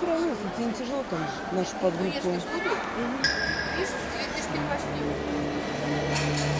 все равно, если тебе не тяжело там нашу подгрузку. Ну, подгруппу. если буду, видишь, ты, ты ж не пошли.